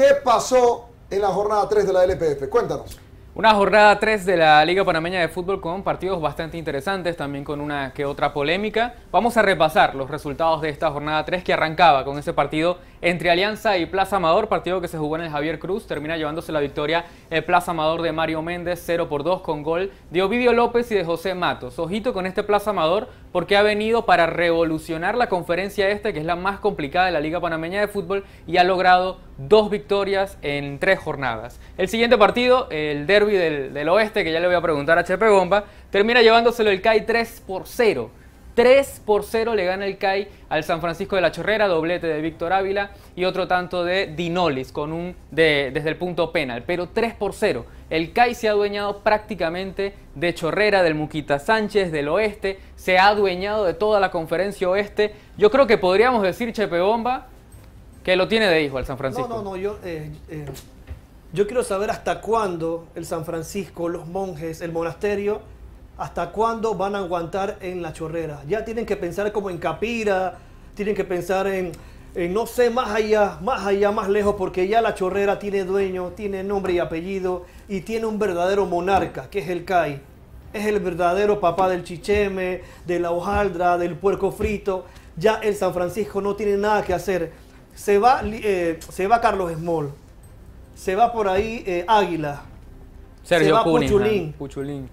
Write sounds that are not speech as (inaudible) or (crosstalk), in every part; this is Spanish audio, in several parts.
¿qué pasó en la jornada 3 de la LPF? Cuéntanos. Una jornada 3 de la Liga Panameña de Fútbol con partidos bastante interesantes, también con una que otra polémica. Vamos a repasar los resultados de esta jornada 3 que arrancaba con ese partido entre Alianza y Plaza Amador, partido que se jugó en el Javier Cruz. Termina llevándose la victoria el Plaza Amador de Mario Méndez, 0 por 2 con gol de Ovidio López y de José Matos. Ojito con este Plaza Amador porque ha venido para revolucionar la conferencia este, que es la más complicada de la Liga Panameña de Fútbol, y ha logrado dos victorias en tres jornadas. El siguiente partido, el derby del, oeste, que ya le voy a preguntar a Chepe Bomba, termina llevándoselo el CAI 3 por 0. 3 por 0 le gana el CAI al San Francisco de la Chorrera, doblete de Víctor Ávila y otro tanto de Dinolis con un de, desde el punto penal, pero 3 por 0. El CAI se ha adueñado prácticamente de Chorrera, del Muquita Sánchez, del Oeste, se ha adueñado de toda la conferencia Oeste. Yo creo que podríamos decir, Chepe Bomba, que lo tiene de hijo el San Francisco. No, no, no, yo, eh, eh, yo quiero saber hasta cuándo el San Francisco, los monjes, el monasterio ¿Hasta cuándo van a aguantar en la chorrera? Ya tienen que pensar como en Capira, tienen que pensar en, no sé, más allá, más allá, más lejos, porque ya la chorrera tiene dueño, tiene nombre y apellido y tiene un verdadero monarca, que es el CAI. Es el verdadero papá del chicheme, de la hojaldra, del puerco frito. Ya el San Francisco no tiene nada que hacer. Se va, eh, se va Carlos Small, se va por ahí eh, Águila, Sergio se va Puchulín.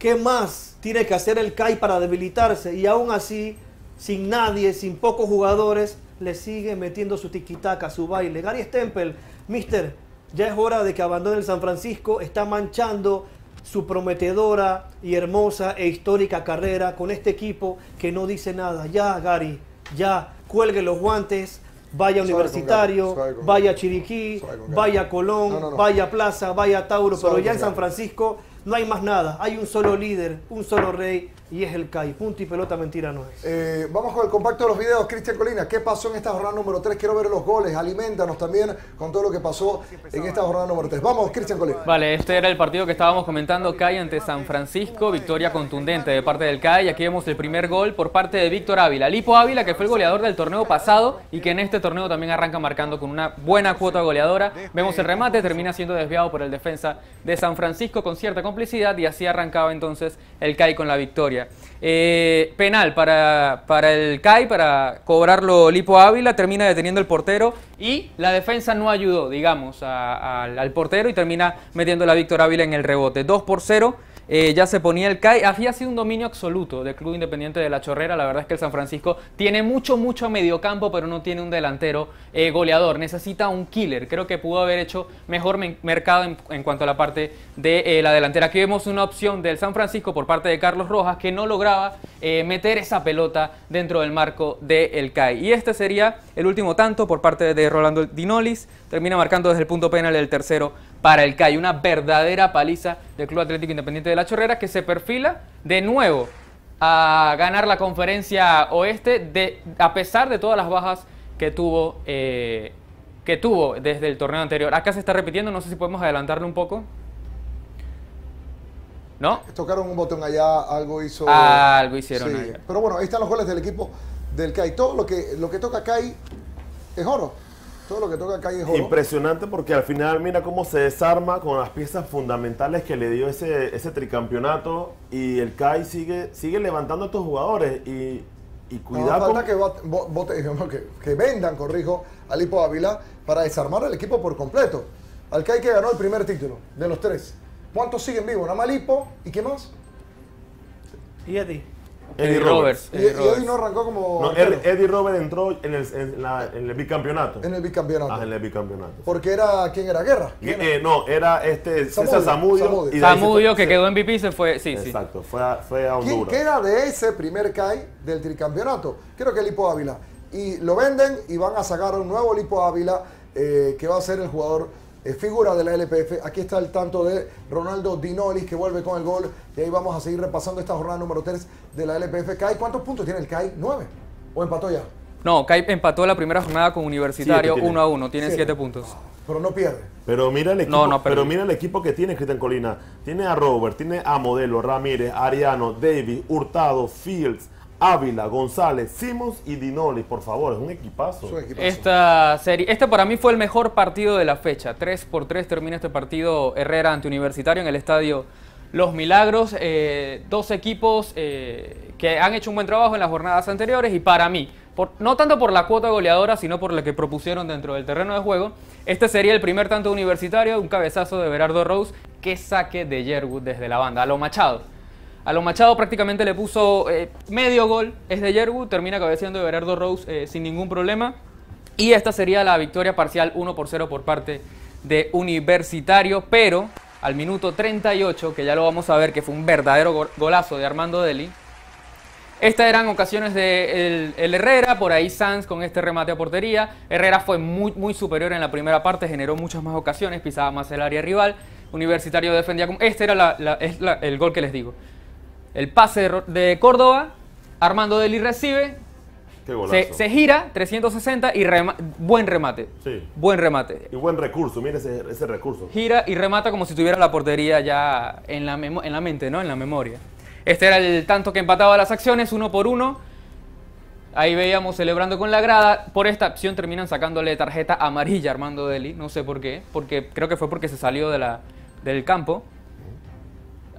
¿Qué más tiene que hacer el CAI para debilitarse? Y aún así, sin nadie, sin pocos jugadores, le sigue metiendo su tiquitaca, su baile. Gary Stempel, mister, ya es hora de que abandone el San Francisco, está manchando su prometedora y hermosa e histórica carrera con este equipo que no dice nada. Ya, Gary, ya, cuelgue los guantes, vaya Universitario, vaya Chiriquí, vaya Colón, vaya Plaza, vaya Tauro, pero ya en San Francisco no hay más nada. Hay un solo líder, un solo rey y es el CAI. Punto y pelota, mentira no es. Eh, vamos con el compacto de los videos. Cristian Colina, ¿qué pasó en esta jornada número 3? Quiero ver los goles. Aliméntanos también con todo lo que pasó en esta jornada número 3. Vamos, Cristian Colina. Vale, este era el partido que estábamos comentando. CAI ante San Francisco. Victoria contundente de parte del CAI. Aquí vemos el primer gol por parte de Víctor Ávila. Lipo Ávila, que fue el goleador del torneo pasado y que en este torneo también arranca marcando con una buena cuota goleadora. Vemos el remate, termina siendo desviado por el defensa de San Francisco con cierta complicidad y así arrancaba entonces el CAI con la victoria. Eh, penal para, para el CAI, para cobrarlo Lipo Ávila, termina deteniendo el portero y la defensa no ayudó, digamos, al portero y termina metiendo la Víctor Ávila en el rebote. 2 por 0 eh, ya se ponía el CAI. Había sido un dominio absoluto del Club Independiente de la Chorrera. La verdad es que el San Francisco tiene mucho, mucho mediocampo, pero no tiene un delantero eh, goleador. Necesita un killer. Creo que pudo haber hecho mejor mercado en, cuanto a la parte de eh, la delantera. Aquí vemos una opción del San Francisco por parte de Carlos Rojas que no lograba meter esa pelota dentro del marco del CAI. Y este sería el último tanto por parte de Rolando Dinolis. Termina marcando desde el punto penal el tercero para el CAI. Una verdadera paliza del Club Atlético Independiente de la Chorrera que se perfila de nuevo a ganar la conferencia oeste de, a pesar de todas las bajas que tuvo, eh, que tuvo desde el torneo anterior. Acá se está repitiendo, no sé si podemos adelantarlo un poco. ¿No? Tocaron un botón allá, algo hizo... algo hicieron Pero bueno, ahí están los goles del equipo del CAI. Todo lo que, lo que toca CAI es oro. Todo lo que toca calle Impresionante porque al final mira cómo se desarma con las piezas fundamentales que le dio ese, ese tricampeonato y el CAI sigue, sigue levantando a estos jugadores y, y cuidado. falta (laughs) que, que, vendan, corrijo, al Hipo Ávila para desarmar al equipo por completo. Al CAI que ganó el primer título de los tres. ¿Cuántos siguen vivos? Nada más Lipo y qué más? Y Eddie. Eddie, Roberts. Y, Eddie no arrancó como. No, Eddie Roberts entró en el, en, el bicampeonato. En el bicampeonato. Ah, en el bicampeonato. Porque era. ¿Quién era? ¿Guerra? Eh, no, era este César Zamudio. Zamudio, que quedó en MVP se fue. Sí, Exacto, Fue, a, fue a Honduras. ¿Quién queda de ese primer CAI del tricampeonato? Creo que Lipo Ávila. Y lo venden y van a sacar un nuevo Lipo Ávila eh, que va a ser el jugador figura de la LPF. Aquí está el tanto de Ronaldo Dinolis que vuelve con el gol. Y ahí vamos a seguir repasando esta jornada número 3 de la LPF. CAI, ¿cuántos puntos tiene el CAI? ¿9? ¿O empató ya? No, CAI empató la primera jornada con Universitario 1 a 1. Tiene 7 puntos. Pero no pierde. Pero mira el equipo, pero mira el equipo que tiene Cristian Colina. Tiene a Robert, tiene a Modelo, Ramírez, Ariano, David, Hurtado, Fields, Ávila, González, Simons y Dinoli, por favor, es un equipazo. Es un equipazo. Esta serie, este para mí fue el mejor partido de la fecha. 3 por 3 termina este partido Herrera ante Universitario en el estadio Los Milagros. Eh, dos equipos eh, que han hecho un buen trabajo en las jornadas anteriores y para mí, por- no tanto por la cuota goleadora, sino por la que propusieron dentro del terreno de juego, este sería el primer tanto universitario, un cabezazo de Berardo Rose, que saque de Yerwood desde la banda, a lo Machado. A lo Machado prácticamente le puso eh, medio gol, es de Yerwood, termina cabeceando de Berardo Rose eh, sin ningún problema. Y esta sería la victoria parcial 1 por 0 por parte de Universitario, pero al minuto 38, que ya lo vamos a ver que fue un verdadero go- golazo de Armando Deli, estas eran ocasiones de el, Herrera, por ahí Sanz con este remate a portería. Herrera fue muy, muy superior en la primera parte, generó muchas más ocasiones, pisaba más el área rival. Universitario defendía como... Este era el gol que les digo. El pase de, Córdoba, Armando Deli recibe, se, se gira 360 y rema- buen remate. Sí. Buen remate. Y buen recurso, mire ese, ese recurso. Gira y remata como si tuviera la portería ya en la, en la mente, ¿no? En la memoria. Este era el tanto que empataba las acciones, uno por uno. Ahí veíamos celebrando con la grada. Por esta acción terminan sacándole tarjeta amarilla a Armando Deli. No sé por qué. Porque creo que fue porque se salió de la, del campo.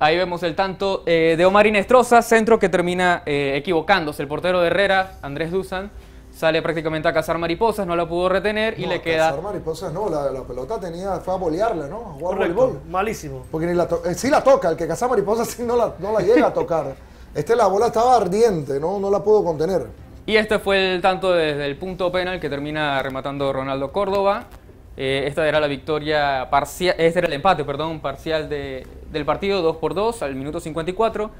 Ahí vemos el tanto eh, de Omar Inestrosa, centro que termina eh, equivocándose. El portero de Herrera, Andrés Dusan, sale prácticamente a cazar mariposas, no la pudo retener y No, le queda... cazar mariposas no, la, la pelota tenía, fue a bolearla, ¿no? A jugar Correcto, voleibol. malísimo. Porque ni la to- eh, sí la toca, el que caza mariposas (laughs) sí no la, no la llega a tocar. Este la bola estaba ardiente, no, no la pudo contener. Y este fue el tanto desde el punto penal que termina rematando Ronaldo Córdoba. Eh, esta era la victoria parcial, este era el empate, perdón, parcial de- del partido 2 por 2 al minuto 54.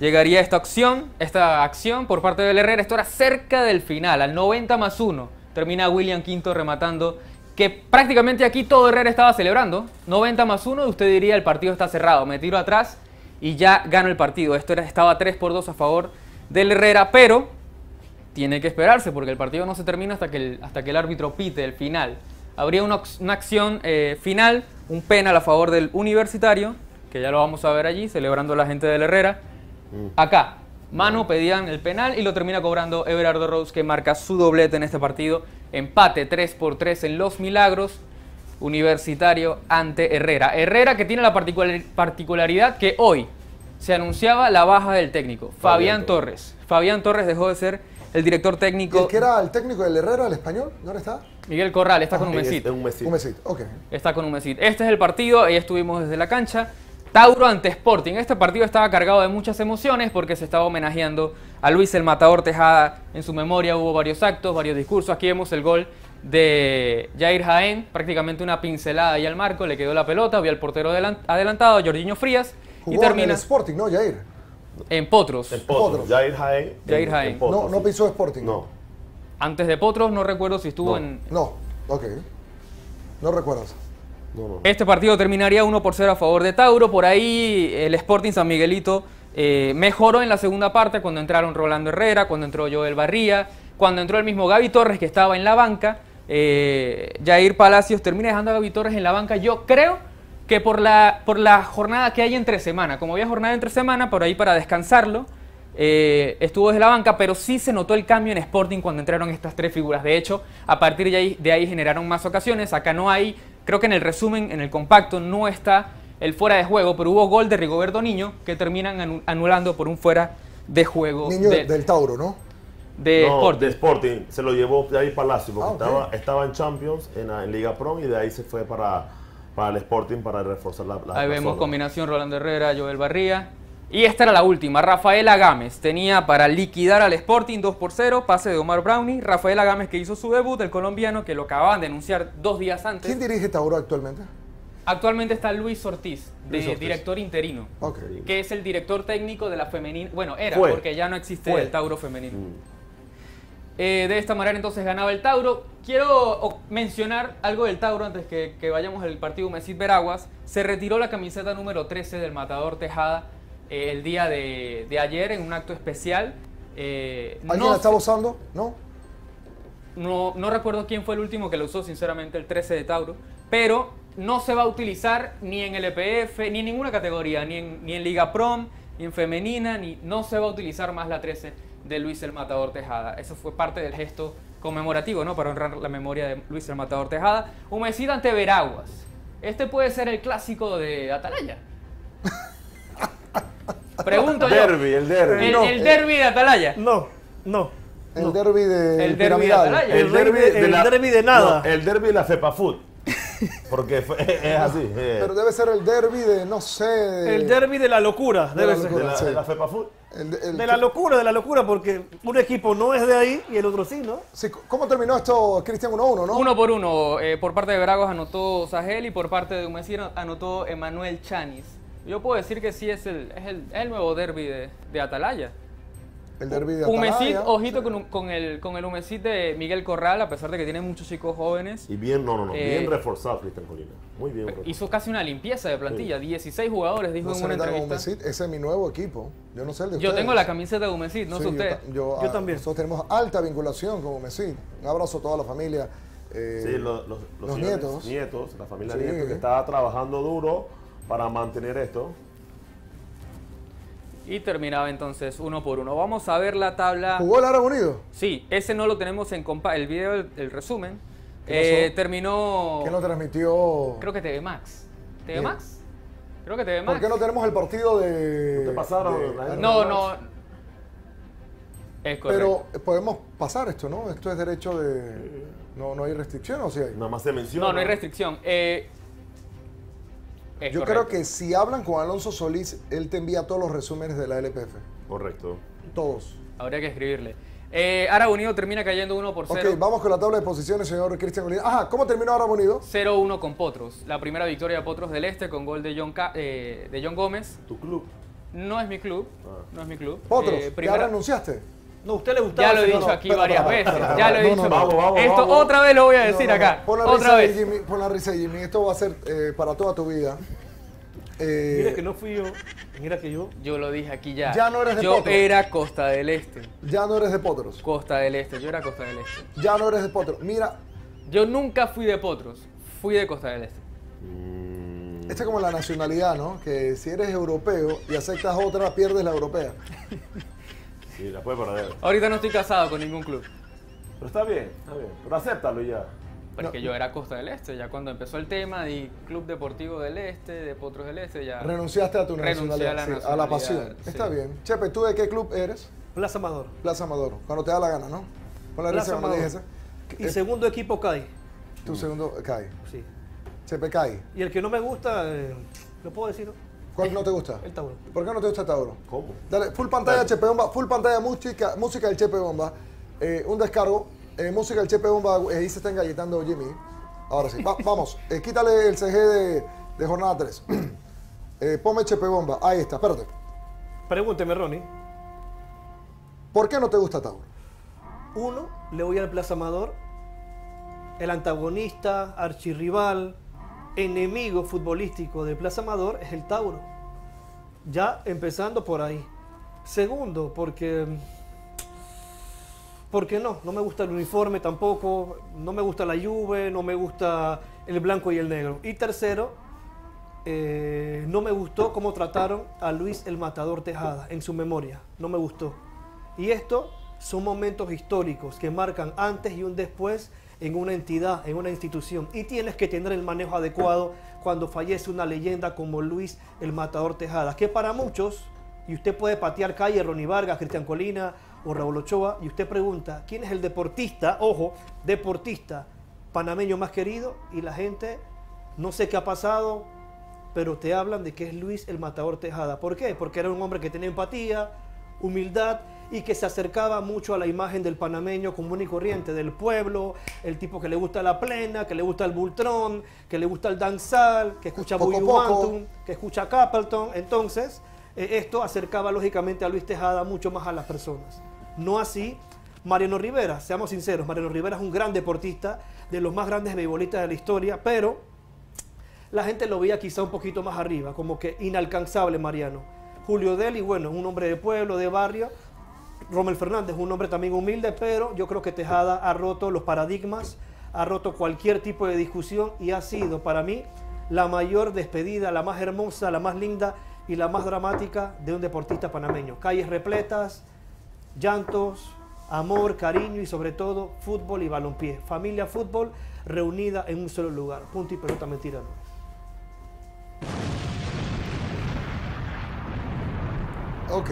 Llegaría esta acción, esta acción por parte del Herrera. Esto era cerca del final, al 90 más 1. Termina William Quinto rematando. Que prácticamente aquí todo Herrera estaba celebrando. 90 más 1, y usted diría el partido está cerrado. Me tiro atrás y ya gano el partido. Esto era, estaba 3 por 2 a favor del Herrera, pero tiene que esperarse porque el partido no se termina hasta que el, hasta que el árbitro pite el final. Habría una, una acción eh, final, un penal a favor del universitario, que ya lo vamos a ver allí, celebrando la gente del Herrera. Acá, mano pedían el penal y lo termina cobrando Everardo Rose, que marca su doblete en este partido. Empate 3 por 3 en Los Milagros. Universitario ante Herrera. Herrera que tiene la particular- particularidad que hoy se anunciaba la baja del técnico, Fabián Torres. Fabián Torres dejó de ser el director ¿Y técnico. el que era el técnico del Herrera, el español? ¿Dónde está? Miguel Corral está con un Es- mesit. es un mesito. Un mesito, ok. Está con un mesit. Este es el partido, ahí estuvimos desde la cancha. Tauro ante Sporting. Este partido estaba cargado de muchas emociones porque se estaba homenajeando a Luis el Matador Tejada. En su memoria hubo varios actos, varios discursos. Aquí vemos el gol de Jair Jaén, prácticamente una pincelada ahí al marco, le quedó la pelota, vio al portero adelan- adelantado, Jorginho Frías, Jugó y en termina el Sporting, ¿no, Jair? en Potros. En Potros. Potros. Jair Jaén. Jair en- Jaén. en Potros, no, no pisó Sporting. No. Antes de Potros, no recuerdo si estuvo No. en, No, ok. No recuerdas. Este partido terminaría 1 por 0 a favor de Tauro. Por ahí el Sporting San Miguelito eh, mejoró en la segunda parte cuando entraron Rolando Herrera, cuando entró Joel Barría, cuando entró el mismo Gaby Torres que estaba en la banca. Eh, Jair Palacios termina dejando a Gaby Torres en la banca. Yo creo que por la, por la jornada que hay entre semana, como había jornada entre semana, por ahí para descansarlo, eh, estuvo desde la banca, pero sí se notó el cambio en Sporting cuando entraron estas tres figuras. De hecho, a partir de ahí, de ahí generaron más ocasiones. Acá no hay, creo que en el resumen, en el compacto, no está el fuera de juego, pero hubo gol de Rigoberto Niño que terminan anu- anulando por un fuera de juego Niño de, del Tauro, ¿no? de No, Sporting. de Sporting. Se lo llevó Jair Palacio porque Ah, estaba, estaba en Champions, en, la- en Liga Pro, y de ahí se fue para, para el Sporting para reforzar la, la Ahí la vemos zona. combinación Rolando Herrera, Joel Barría. Y esta era la última. Rafaela Gámez tenía para liquidar al Sporting 2 por 0, pase de Omar Brownie. Rafaela Gámez que hizo su debut, el colombiano, que lo acababan de anunciar dos días antes. ¿Quién dirige Tauro actualmente? Actualmente está Luis Ortiz, de Luis Ortiz. director interino, Ok. que es el director técnico de la femenina. Bueno, era, Fue. porque ya no existe Fue. el Tauro femenino. Mm. Eh, de esta manera entonces ganaba el Tauro. Quiero mencionar algo del Tauro antes que, que vayamos al partido Mesit Veraguas. Se retiró la camiseta número 13 del Matador Tejada eh, el día de, de ayer en un acto especial. Eh, ¿Alguien no la estaba usando? ¿No? no, no recuerdo quién fue el último que lo usó, sinceramente, el 13 de Tauro. Pero no se va a utilizar ni en LPF, ni en ninguna categoría, ni en, ni en Liga Prom, ni en femenina, ni no se va a utilizar más la 13 de Luis el Matador Tejada. Eso fue parte del gesto conmemorativo, ¿no? Para honrar la memoria de Luis el Matador Tejada. Humecida ante Veraguas. Este puede ser el clásico de Atalaya. (laughs) Pregunto yo. Derby, el derby. El, No, el derby de Atalaya. No, no. El derby de El derbi de. Atalaya. El derbi de- el derbi de nada. No, el derby de la FEPA Food. (laughs) Porque fue- (laughs) es así. Pero debe ser el derby de, no sé. de- El derby de la locura, de debe la ser. de, la, sí. de la FEPA Food. el de- el- De la locura, de la locura, porque un equipo no es de ahí y el otro sí, ¿no? Sí, ¿Cómo terminó esto, Cristian 1-1, no? Uno por uno. eh, por parte de Veraguas anotó Sahel y por parte de Humecida anotó Emanuel Chanis. Yo puedo decir que sí es el, es el, es el nuevo derby de, de Atalaya. El derby de Humecid, Atalaya. ojito con, con el, con el Humecid de Miguel Corral, a pesar de que tiene muchos chicos jóvenes. Y bien, no, no, no. Eh, bien reforzado, Cristian Colina. Muy bien reforzado. Hizo casi una limpieza de plantilla. 16 jugadores, dijo No en se una entrevista. Humecid, ese es mi nuevo equipo. Yo no sé el de Yo ustedes. tengo la camiseta de Humecid, no Sí, sé yo usted. Yo, Yo ah, también. Nosotros tenemos alta vinculación con Humecid. Un abrazo a toda la familia. eh, Sí, los, los, los nietos. nietos, la familia Sí. Nietos, que está trabajando duro para mantener esto. Y terminaba entonces uno por uno. Vamos a ver la tabla. ¿Jugó el Árabe Unido? Sí, ese no lo tenemos en compa el video, el, el resumen. ¿Qué Eh, terminó. ¿Quién lo transmitió? Creo que TV Max. ¿TV Bien. Max? Creo que TV Max. ¿Por qué no tenemos el partido de. ¿No te pasaron de- la- No, no. Es correcto. Pero podemos pasar esto, ¿no? Esto es derecho de. No, no hay restricción, ¿o sí hay? Nada más se menciona. No, no hay restricción. Eh, es Yo correcto. creo que si hablan con Alonso Solís, él te envía todos los resúmenes de la LPF. Correcto. Todos. Habría que escribirle. Eh, Árabe Unido termina cayendo 1 por 0. Ok, vamos con la tabla de posiciones, señor Cristian Molina. Ajá, ¿cómo terminó Árabe Unido? 0-1 con Potros. La primera victoria de Potros del Este con gol de John, Ca- eh, de John Gómez. Tu club. No es mi club. Ah. No es mi club. Potros, Eh, ¿ya primera- renunciaste? No, usted le gustaba Ya lo he dicho no, aquí espera, varias veces. ya lo he no, dicho. no, no. Vamos, vamos, Esto vamos. otra vez lo voy a decir No, no, acá. no. Pon la Otra risa vez. Jimmy, pon la risa de Jimmy. Esto va a ser eh, para toda tu vida. Eh, Mira que no fui yo. Mira que yo. Yo lo dije aquí ya. Ya no eres de Yo Potros. era Costa del Este. Ya no eres de Potros. Costa del Este. Yo era Costa del Este. Ya no eres de Potros. Mira, Yo nunca fui de Potros. Fui de Costa del Este. Mm, esta es como la nacionalidad, ¿no? Que si eres europeo y aceptas otra, pierdes la europea. Sí, la puede perder. Ahorita no estoy casado con ningún club. Pero está bien, está bien. Pero acéptalo ya. Porque No. yo era Costa del Este. Ya cuando empezó el tema de Club Deportivo del Este, de Potros del Este, ya. Renunciaste a tu a nacionalidad, la sí, a la pasión. sí. Está bien. Chepe, ¿tú de qué club eres? Plaza Amador. Plaza Amador. Cuando te da la gana, ¿no? Con la Plaza Amador. dije Y ese. segundo equipo CAI. Tu segundo, cae. Sí. Chepe, cae. Y el que no me gusta, eh, ¿lo puedo decir? ¿Cuál no te gusta? El Tauro. ¿Por qué no te gusta Tauro? ¿Cómo? Dale, full pantalla Chepe Bomba, full pantalla música, música del Chepe Bomba. Eh, un descargo, eh, música del Chepe Bomba, eh, ahí se está engalletando Jimmy. Ahora sí, Va- (laughs) vamos, eh, quítale el CG de, de jornada 3. (clears throat) eh, ponme Chepe Bomba, ahí está, espérate. Pregúnteme, Ronnie. ¿Por qué no te gusta Tauro? Uno, le voy al Plaza Amador. El antagonista, archirrival, enemigo futbolístico del Plaza Amador es el Tauro. Ya empezando por ahí. Segundo, porque. Porque no, no me gusta el uniforme tampoco, no me gusta la Juve, no me gusta el blanco y el negro. Y tercero, eh, no me gustó cómo trataron a Luis el Matador Tejada en su memoria. No me gustó. Y esto son momentos históricos que marcan antes y un después en una entidad, en una institución. Y tienes que tener el manejo adecuado cuando fallece una leyenda como Luis el Matador Tejada, que para muchos, y usted puede patear calle Ronnie Vargas, Cristian Colina o Raúl Ochoa, y usted pregunta, ¿quién es el deportista, ojo, deportista panameño más querido? Y la gente, no sé qué ha pasado, pero te hablan de que es Luis el Matador Tejada. ¿Por qué? Porque era un hombre que tenía empatía, humildad y que se acercaba mucho a la imagen del panameño común y corriente, del pueblo, el tipo que le gusta la plena, que le gusta el bultrón, que le gusta el danzal, que escucha Poco a Buyu poco. Bantum, que escucha Capleton. Entonces, eh, esto acercaba lógicamente a Luis Tejada mucho más a las personas. No así Mariano Rivera, seamos sinceros, Mariano Rivera es un gran deportista, de los más grandes beisbolistas de la historia, pero la gente lo veía quizá un poquito más arriba, como que inalcanzable Mariano. Julio Deli, bueno, un hombre de pueblo, de barrio. Rommel Fernández, un hombre también humilde, pero yo creo que Tejada ha roto los paradigmas, ha roto cualquier tipo de discusión y ha sido para mí la mayor despedida, la más hermosa, la más linda y la más dramática de un deportista panameño. Calles repletas, llantos, amor, cariño y sobre todo fútbol y balompié. Familia fútbol reunida en un solo lugar. Punto y pelota, mentira. Ok.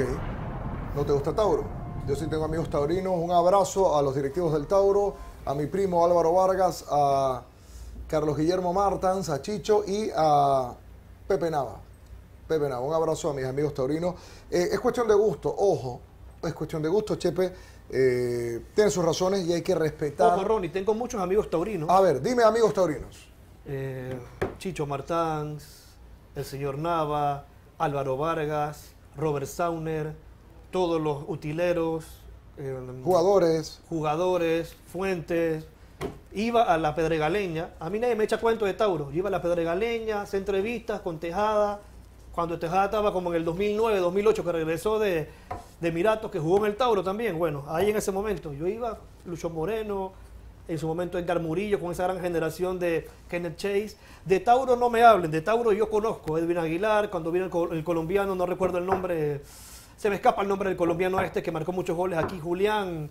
¿No te gusta Tauro? Yo sí tengo amigos taurinos. Un abrazo a los directivos del Tauro, a mi primo Álvaro Vargas, a Carlos Guillermo Martans, a Chicho y a Pepe Nava. Pepe Nava, un abrazo a mis amigos taurinos. Eh, es cuestión de gusto, ojo, es cuestión de gusto, Chepe. eh, tiene sus razones y hay que respetar. Ojo, Ronnie, tengo muchos amigos taurinos. A ver, dime amigos taurinos. Eh, Chicho Martans, el señor Nava, Álvaro Vargas, Robert Sauner, todos los utileros, eh, Jugadores. jugadores, fuentes. Iba a la Pedregaleña, a mí nadie me echa cuento de Tauro. Yo iba a la Pedregaleña, hacer entrevistas con Tejada, cuando Tejada estaba como en el 2009, 2008, que regresó de, de Emiratos, que jugó en el Tauro también. Bueno, ahí en ese momento yo iba, Lucho Moreno, en su momento Edgar Murillo, con esa gran generación de Kenneth Chase. De Tauro no me hablen, de Tauro yo conozco, Edwin Aguilar, cuando vino el colombiano, no recuerdo el nombre, se me escapa el nombre del colombiano este que marcó muchos goles aquí, Julián,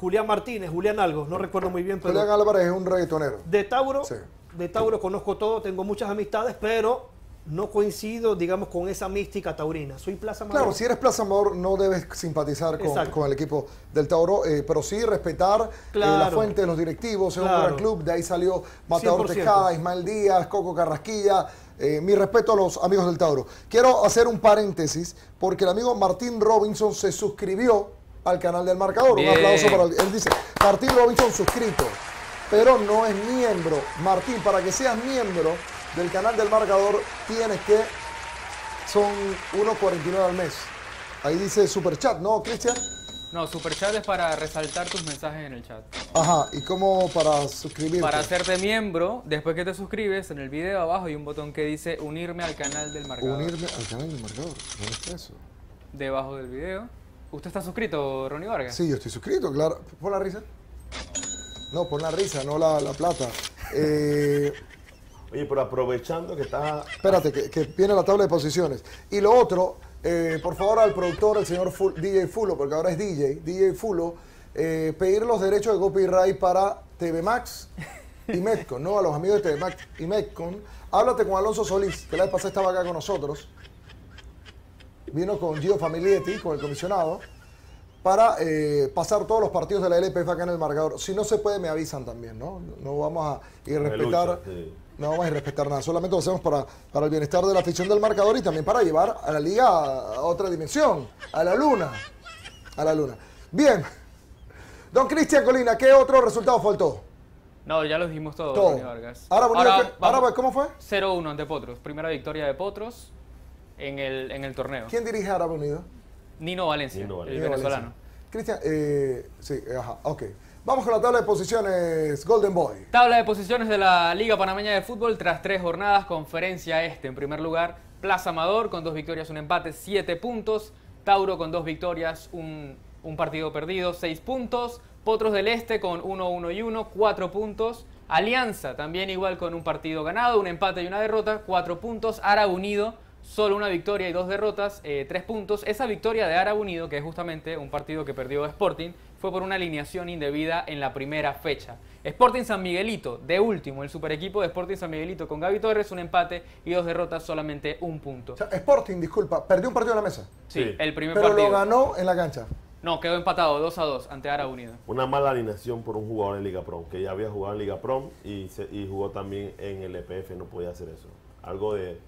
Julián Martínez, Julián algo, no recuerdo muy bien, pero Julián Álvarez es un reggaetonero. de Tauro, Sí. de Tauro conozco todo, tengo muchas amistades, pero no coincido, digamos, con esa mística taurina. Soy Plaza Mayor. Claro, si eres Plaza Amador no debes simpatizar con, el equipo del Tauro, eh, pero sí respetar eh, la fuente de los directivos, es un gran club, de ahí salió Matador 100%. Tejada, Ismael Díaz, Coco Carrasquilla. Eh, mi respeto a los amigos del Tauro. Quiero hacer un paréntesis porque el amigo Martín Robinson se suscribió al canal del marcador. Bien. Un aplauso para él. Él dice, Martín Robinson suscrito, pero no es miembro. Martín, para que seas miembro del canal del marcador, tienes que son 1.49 al mes. Ahí dice super chat, ¿no, Cristian? No, Superchat es para resaltar tus mensajes en el chat. Ajá, ¿y cómo para suscribirte? Para hacerte miembro, después que te suscribes, en el video abajo hay un botón que dice unirme al canal del marcador. Unirme al canal del marcador. ¿Dónde está eso? Debajo del video. ¿Usted está suscrito, Ronnie Vargas? Sí, yo estoy suscrito, claro. ¿Pon la risa? No, pon la risa, no la, la plata. Eh, (laughs) Oye, pero aprovechando que está espérate, que, que viene la tabla de posiciones. Y lo otro, eh, por favor al productor, el señor DJ Fulo, porque ahora es DJ, DJ Fulo, eh, pedir los derechos de copyright para TV Max y Metcon, ¿no? A los amigos de TV Max y Metcon. Háblate con Alonso Solís, que la vez pasada estaba acá con nosotros. Vino con Gio Familietti, con el comisionado, para eh, pasar todos los partidos de la LPF acá en el marcador. Si no se puede, me avisan también, ¿no? No vamos a irrespetar. sí. No vamos a irrespetar nada, solamente lo hacemos para, para el bienestar de la afición del marcador y también para llevar a la liga a, a otra dimensión, a la luna. A la luna. Bien. Don Cristian Colina, ¿qué otro resultado faltó? No, ya lo dijimos todo, Todo. Vargas. Ahora, bonito, ¿qué- vamos. ahora, ¿cómo fue? 0-1 ante Potros. Primera victoria de Potros en el, en el torneo. ¿Quién dirige a Árabe Unido? Nino Valencia, Nino el Valencia. venezolano. Cristian, eh, sí, ajá, ok. Vamos con la tabla de posiciones Golden Boy. Tabla de posiciones de la Liga Panameña de Fútbol tras tres jornadas. Conferencia Este en primer lugar. Plaza Amador con dos victorias, un empate, siete puntos. Tauro con dos victorias, un, partido perdido, seis puntos. Potros del Este con 1-1 y 1, cuatro puntos. Alianza también igual con un partido ganado, un empate y una derrota, cuatro puntos. Árabe Unido solo una victoria y dos derrotas, eh, tres puntos. Esa victoria de Árabe Unido, que es justamente un partido que perdió Sporting, fue por una alineación indebida en la primera fecha. Sporting San Miguelito, de último, el super equipo de Sporting San Miguelito con Gaby Torres, un empate y dos derrotas, solamente un punto. O sea, Sporting, disculpa, perdió un partido en la mesa, Sí, Sí. el primer pero partido. lo ganó en la cancha. No, quedó empatado 2 a 2 ante Árabe Unido. una mala alineación por un jugador en Liga Pro, que ya había jugado en Liga Pro y, se- y jugó también en el EPF, no podía hacer eso. Algo de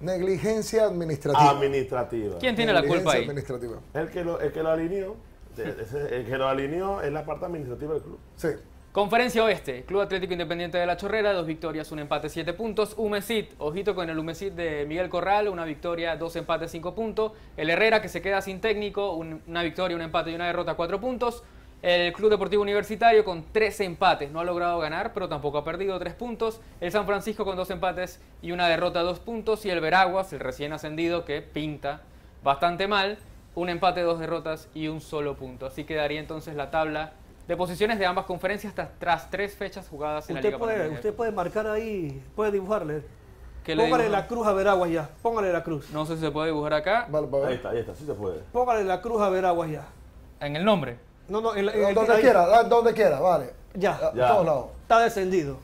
Negligencia administrativa. administrativa. ¿Quién tiene la culpa ahí? administrativa. El que lo, el que lo alineó, el que lo alineó es la parte administrativa del club. Sí. Conferencia Oeste, Club Atlético Independiente de la Chorrera, dos victorias, un empate, siete puntos. Humesit, ojito con el Humesit de Miguel Corral, una victoria, dos empates, cinco puntos. El Herrera que se queda sin técnico, un- una victoria, un empate y una derrota, cuatro puntos. El Club Deportivo Universitario con tres empates, no ha logrado ganar, pero tampoco ha perdido tres puntos. El San Francisco con dos empates y una derrota, dos puntos. Y el Veraguas, el recién ascendido, que pinta bastante mal, un empate, dos derrotas y un solo punto. Así quedaría entonces la tabla de posiciones de ambas conferencias tras, tras tres fechas jugadas en la Usted Liga puede, usted puede marcar ahí, puede dibujarle. ¿Qué le Póngale dibujo? la cruz a Veraguas ya. Póngale la cruz. No sé si se puede dibujar acá. Vale, ver. Ahí está, ahí está, sí se puede. Póngale la cruz a Veraguas ya. En el nombre. No, no, en, la- en el- Donde ahí- quiera, da- donde quiera, vale. Ya, A Ya. todos lados. está descendido.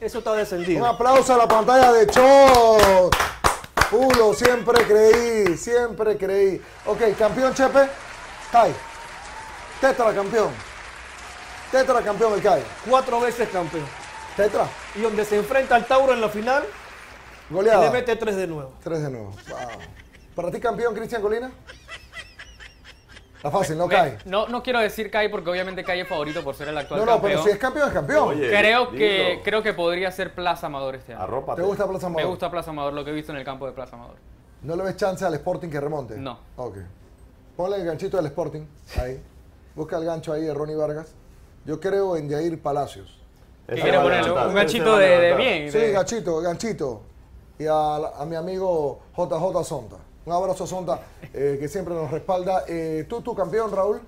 Eso está Un descendido. aplauso a la pantalla de Cho. Pulo, siempre creí, siempre creí. Ok, campeón Chepe. Kai. Tetra campeón. Tetra campeón el Kai. Cuatro veces campeón. Tetra. Y donde se enfrenta al Tauro en la final, Goleada. le mete tres de nuevo. Tres de nuevo. Wow. ¿Para ti campeón Cristian Colina? Está fácil, no Me- Kai. No, no quiero decir Kai porque obviamente Kai es favorito por ser el actual No, no, campeón. pero si es campeón, es campeón. Oye, creo, que, creo que podría ser Plaza Amador este año. Arrópate. ¿Te gusta Plaza Me Amador? gusta Plaza Amador, lo que he visto en el campo de Plaza Amador. ¿No le ves chance al Sporting que remonte? No. Ok. Ponle el ganchito del Sporting. Ahí. Busca el gancho ahí de Ronnie Vargas. Yo creo en Jair Palacios. ¿Qué quiere ponerle? Un ganchito de, bien. Sí, de- ganchito, ganchito. Y a, a mi amigo JJ Sonta. Un abrazo, Sonta, eh, que siempre nos respalda. Eh, ¿Tú, tu campeón, Raúl?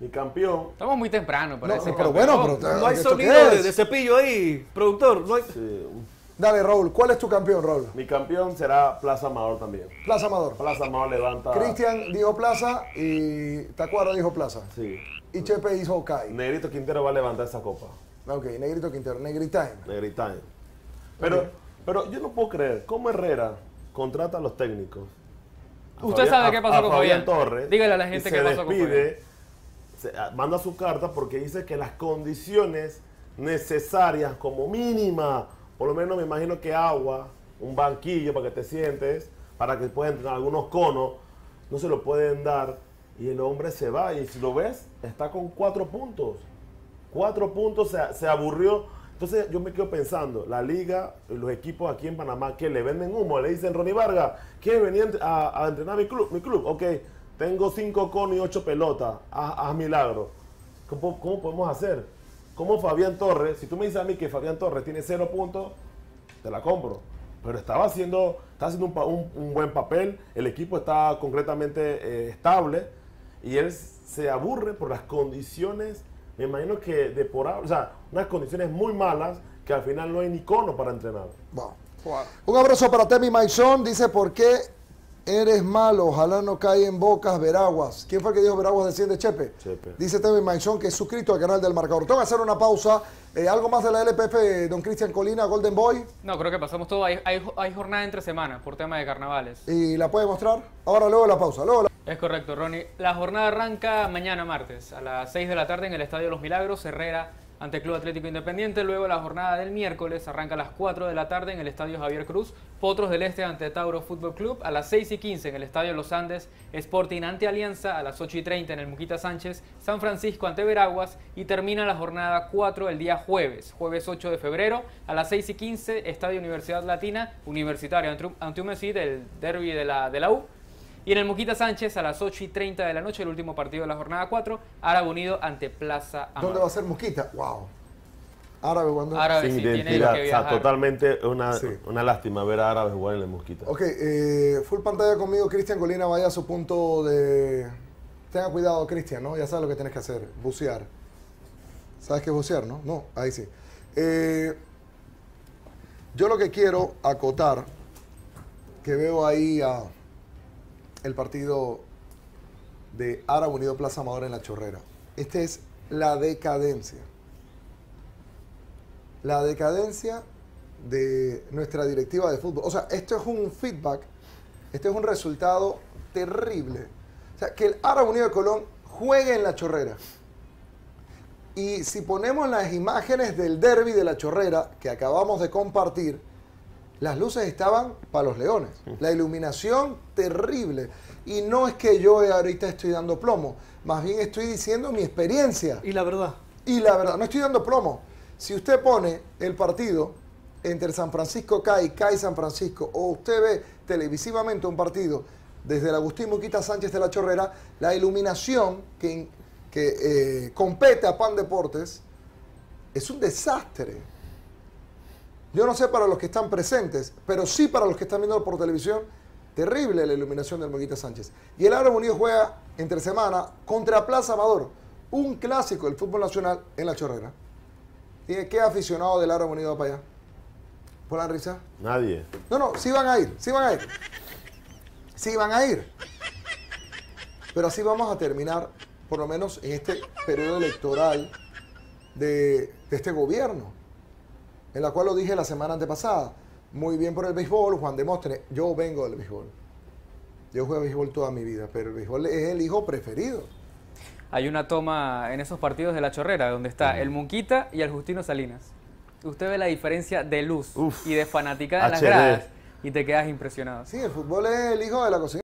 Mi campeón. Estamos muy temprano para No, pero campeón. bueno, pero- No hay ¿esto sonido de, cepillo ahí, productor. No hay... sí, Dale, Raúl. ¿Cuál es tu campeón, Raúl? mi campeón será Plaza Amador también. Plaza Amador. Plaza Amador levanta. Cristian dijo Plaza y Tacuara dijo Plaza. Sí. Y Chepe hizo Kai. Negrito Quintero va a levantar esa copa. Ok, Negrito Quintero, Negrita. Negrita. Pero, pero yo no puedo creer, ¿cómo Herrera contrata a los técnicos? Usted sabe qué pasó a con Fabián Fabián. Torres. Dígale a la gente qué pasó con despide, se- a- manda su carta porque dice que las condiciones necesarias, como mínima, por lo menos me imagino que agua, un banquillo para que te sientes, para que puedas entrenar algunos conos, no se lo pueden dar y el hombre se va y si lo ves, está con cuatro puntos. Cuatro puntos, se, se aburrió. Entonces yo me quedo pensando, la liga, los equipos aquí en Panamá que le venden humo, le dicen, Ronnie Vargas, ¿quieres venir a, a entrenar mi club? Mi club, ok, tengo cinco conos y ocho pelotas, haz, milagro. ¿Cómo, ¿Cómo podemos hacer? Como Fabián Torres, si tú me dices a mí que Fabián Torres tiene cero puntos, te la compro. Pero estaba haciendo, está haciendo un buen papel, el equipo está concretamente eh, estable y él se aburre por las condiciones, me imagino que de o sea, unas condiciones muy malas que al final no hay ni cono para entrenar. Un abrazo para Temi Maizón. Dice, ¿por qué eres malo? Ojalá no caiga en bocas Veraguas. ¿Quién fue el que dijo Veraguas desciende Chepe? Chepe. Dice Temi Maizón que es suscrito al canal del Marcador. Tengo que hacer una pausa. Eh, ¿Algo más de la LPF, don Cristian Colina, Golden Boy? No, creo que pasamos todo. Hay, hay, hay jornada entre semanas por tema de carnavales. ¿Y la puede mostrar? Ahora, luego de la pausa. Luego la- Es correcto, Ronnie. La jornada arranca mañana martes a las 6 de la tarde en el Estadio Los Milagros, Herrera ante Club Atlético Independiente. Luego la jornada del miércoles arranca a las 4 de la tarde en el Estadio Javier Cruz. Potros del Este ante Tauro Fútbol Club. A las 6 y 15 en el Estadio Los Andes. Sporting ante Alianza. A las 8 y 30 en el Muquita Sánchez. San Francisco ante Veraguas. Y termina la jornada 4 el día jueves. Jueves 8 de febrero. A las 6 y 15 Estadio Universidad Latina. Universitario ante, Humesid, el derby de la, de la U. Y en el Muquita Sánchez a las 8 y 30 de la noche, el último partido de la jornada 4, Árabe Unido ante Plaza ¿Dónde Amador. va a ser Mosquita? Wow. Árabe cuando... Árabe Sin sí tiene identidad, que o sea, totalmente una, Sí. una lástima ver a árabes jugar en el Mosquita. Ok, eh, full pantalla conmigo, Cristian Colina, vaya a su punto de... Tenga cuidado, Cristian, ¿no? Ya sabes lo que tienes que hacer, bucear. ¿Sabes qué es bucear, no? No, ahí sí. Eh, yo lo que quiero acotar, que veo ahí a el partido de Ara Unido Plaza Amador en la Chorrera. Este es la decadencia. La decadencia de nuestra directiva de fútbol. O sea, esto es un feedback, este es un resultado terrible. O sea, que el Ara Unido de Colón juegue en la Chorrera. Y si ponemos las imágenes del derby de la Chorrera que acabamos de compartir, las luces estaban para los leones. La iluminación terrible. Y no es que yo ahorita estoy dando plomo, más bien estoy diciendo mi experiencia. Y la verdad, Y la verdad, no estoy dando plomo. Si usted pone el partido entre San Francisco CAI, CAI San Francisco, o usted ve televisivamente un partido desde el Agustín Muquita Sánchez de la Chorrera, la iluminación que, que eh, compete a Pan Deportes es un desastre. Yo no sé para los que están presentes, pero sí para los que están viendo por televisión, terrible la iluminación del Muquita Sánchez. Y el Árabe Unido juega entre semana contra Plaza Amador, un clásico del fútbol nacional en la Chorrera. ¿Y qué aficionado del Árabe Unido va para allá? ¿Por la risa? Nadie. No, no, sí van a ir, sí van a ir. Sí van a ir. Pero así vamos a terminar, por lo menos en este periodo electoral de, de este gobierno, en la cual lo dije la semana antepasada. Muy bien por el béisbol, Juan Demóstenes. Yo vengo del béisbol. Yo juego béisbol toda mi vida, pero el béisbol es el hijo preferido. Hay una toma en esos partidos de la chorrera donde está el Munquita y el Justino Salinas. Usted ve la diferencia de luz Uf, y de fanaticada en las gradas y te quedas impresionado. Sí, el fútbol es el hijo de la cocina.